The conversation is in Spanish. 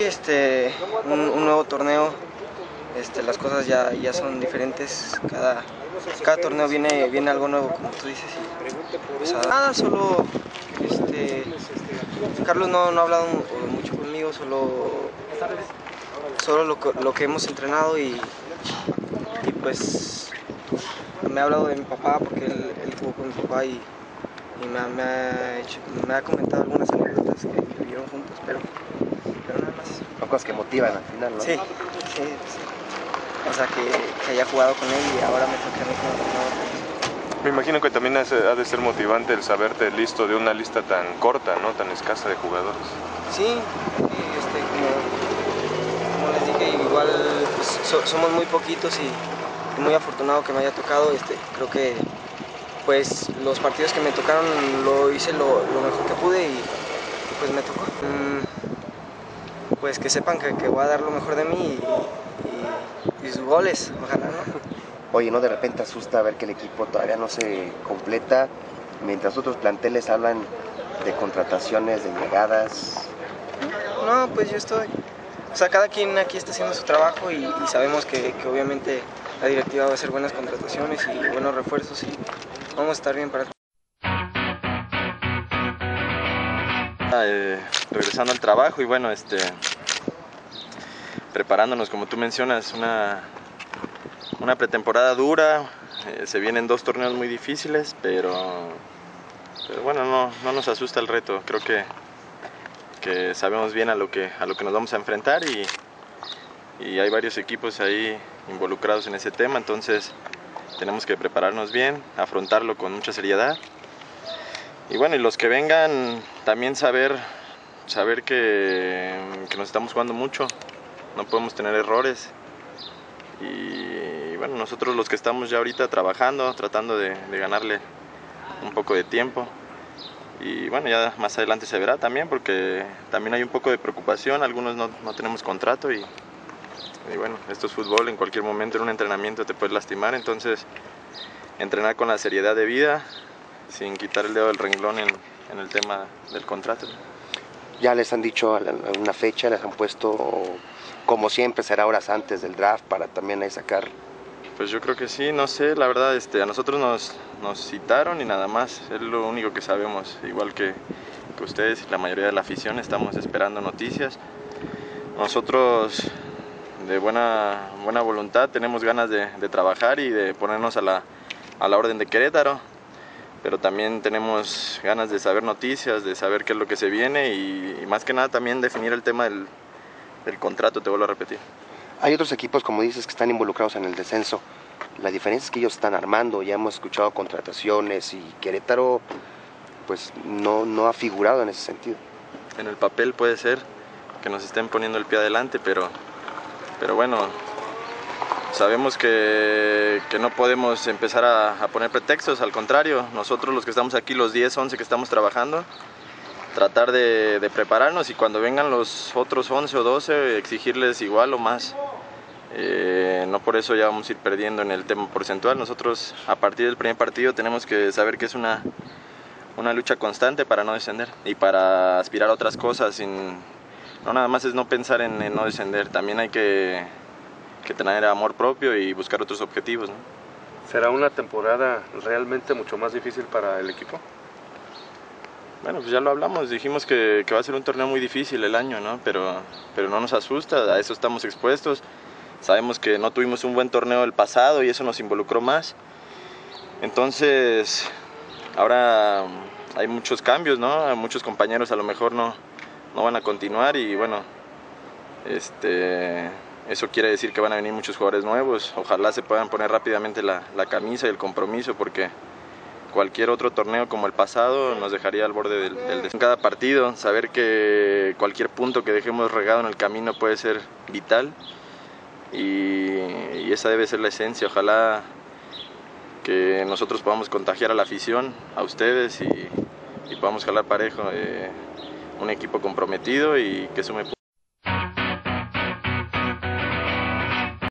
Este, un, nuevo torneo, este, las cosas ya, ya son diferentes, cada, cada torneo viene, viene algo nuevo, como tú dices. Y, pues, nada, solo este, Carlos no, no ha hablado mucho conmigo, solo, solo lo, que- lo que hemos entrenado y, y, pues me ha hablado de mi papá porque él, él jugó con mi papá y, me, ha, me ha comentado algunas anécdotas que vivieron juntos, pero, pero nada más. Son cosas que motivan al final, ¿no? Sí, sí, sí. O sea, que, que haya jugado con él y ahora me toca a mí como. Me imagino que también ha de ser motivante el saberte listo de una lista tan corta, ¿no? Tan escasa de jugadores. Sí, sí, este, como, como les dije, igual pues, so- somos muy poquitos y, muy afortunado que me haya tocado. Este, creo que pues los partidos que me tocaron lo hice lo, lo mejor que pude y, y, pues me tocó. Mm, pues que sepan que, que voy a dar lo mejor de mí y, y- y sus goles, ojalá, ¿no? Oye, ¿no? De repente asusta ver que el equipo todavía no se completa, mientras otros planteles hablan de contrataciones, de llegadas. No, pues yo estoy. O sea, cada quien aquí está haciendo su trabajo y, y sabemos que, que obviamente la directiva va a hacer buenas contrataciones y buenos refuerzos y vamos a estar bien para Eh, regresando al trabajo y bueno, este, preparándonos, como tú mencionas, una, una pretemporada dura. eh, se vienen dos torneos muy difíciles, pero, pero bueno, no, no nos asusta el reto. Creo que, que sabemos bien a lo que, a lo que nos vamos a enfrentar y, y hay varios equipos ahí involucrados en ese tema, entonces tenemos que prepararnos bien, afrontarlo con mucha seriedad. Y bueno, y los que vengan también saber, saber que, que nos estamos jugando mucho, no podemos tener errores. Y bueno, nosotros los que estamos ya ahorita trabajando, tratando de, ganarle un poco de tiempo. Y bueno, ya más adelante se verá también porque también hay un poco de preocupación, algunos no, no tenemos contrato y, bueno, esto es fútbol, en cualquier momento en un entrenamiento te puedes lastimar, entonces entrenar con la seriedad de vida, sin quitar el dedo del renglón en, en el tema del contrato. Ya les han dicho una fecha, les han puesto, como siempre, será horas antes del draft para también ahí sacar. Pues yo creo que sí, no sé, la verdad, este, a nosotros nos, nos citaron y nada más, es lo único que sabemos, igual que, que ustedes y la mayoría de la afición estamos esperando noticias. Nosotros de buena, buena voluntad tenemos ganas de, de trabajar y de ponernos a la, a la orden de Querétaro, pero también tenemos ganas de saber noticias, de saber qué es lo que se viene y, y más que nada también definir el tema del, del contrato, te vuelvo a repetir. Hay otros equipos, como dices, que están involucrados en el descenso. La diferencia es que ellos están armando, ya hemos escuchado contrataciones y Querétaro pues no, no ha figurado en ese sentido. en el papel puede ser que nos estén poniendo el pie adelante, pero, pero bueno, sabemos que, que no podemos empezar a, a poner pretextos, al contrario, nosotros los que estamos aquí, los 10, 11 que estamos trabajando, tratar de, de prepararnos y cuando vengan los otros 11 o 12, exigirles igual o más. Eh, no por eso ya vamos a ir perdiendo en el tema porcentual. Nosotros a partir del primer partido tenemos que saber que es una, una lucha constante para no descender y para aspirar a otras cosas. No nada más es no pensar en, en no descender, también hay que, que tener amor propio y buscar otros objetivos. ¿no? ¿Será una temporada realmente mucho más difícil para el equipo? Bueno, pues ya lo hablamos, dijimos que, que va a ser un torneo muy difícil el año, ¿no? Pero, pero no nos asusta, a eso estamos expuestos. Sabemos que no tuvimos un buen torneo el pasado y eso nos involucró más. Entonces, ahora hay muchos cambios, ¿no? Muchos compañeros a lo mejor no, no van a continuar y bueno, este, eso quiere decir que van a venir muchos jugadores nuevos. Ojalá se puedan poner rápidamente la, la camisa y el compromiso porque cualquier otro torneo como el pasado nos dejaría al borde del, del des- Cada partido, saber que cualquier punto que dejemos regado en el camino puede ser vital y, esa debe ser la esencia. Ojalá que nosotros podamos contagiar a la afición, a ustedes y, podamos jalar parejo eh, un equipo comprometido y que sume.